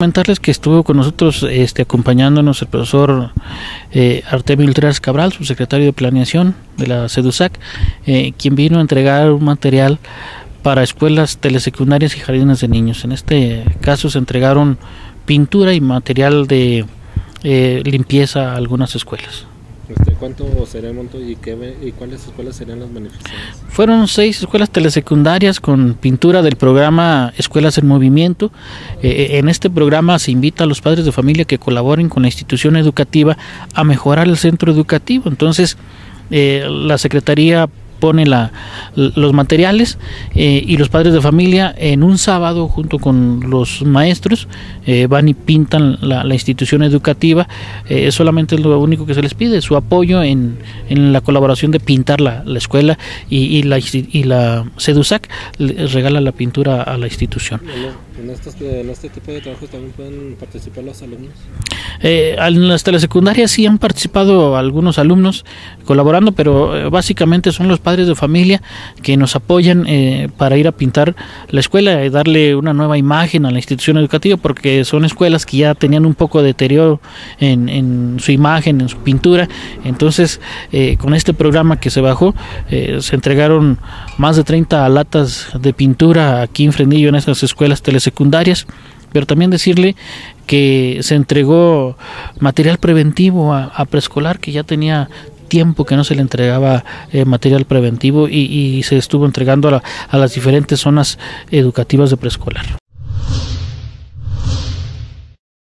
Comentarles que estuvo con nosotros este, acompañándonos el profesor eh, Artemio Ultras Cabral, subsecretario de Planeación de la CEDUSAC, eh, quien vino a entregar un material para escuelas telesecundarias y jardines de niños. En este caso se entregaron pintura y material de eh, limpieza a algunas escuelas. Este, ¿Cuánto el monto y, cuáles escuelas serían las? Fueron seis escuelas telesecundarias con pintura del programa Escuelas en Movimiento. Eh, en este programa se invita a los padres de familia que colaboren con la institución educativa a mejorar el centro educativo. Entonces, eh, la Secretaría pone la, los materiales eh, y los padres de familia en un sábado junto con los maestros eh, van y pintan la, institución educativa. Eh, solamente lo único que se les pide, su apoyo en, en la colaboración de pintar la, la escuela y, la, y la CEDUSAC regala la pintura a la institución. ¿En, estos, ¿En, este tipo de trabajos también pueden participar los alumnos? Eh, en las telesecundarias sí han participado algunos alumnos colaborando, pero básicamente son los padres de familia que nos apoyan eh, para ir a pintar la escuela y darle una nueva imagen a la institución educativa porque son escuelas que ya tenían un poco de deterioro en, en su imagen, en su pintura. Entonces, eh, con este programa que se bajó, eh, se entregaron más de 30 latas de pintura aquí en Frenillo en estas escuelas telesecundarias pero también decirle que se entregó material preventivo a, a, preescolar que ya tenía tiempo que no se le entregaba eh, material preventivo y, y, se estuvo entregando a, la, a las diferentes zonas educativas de preescolar.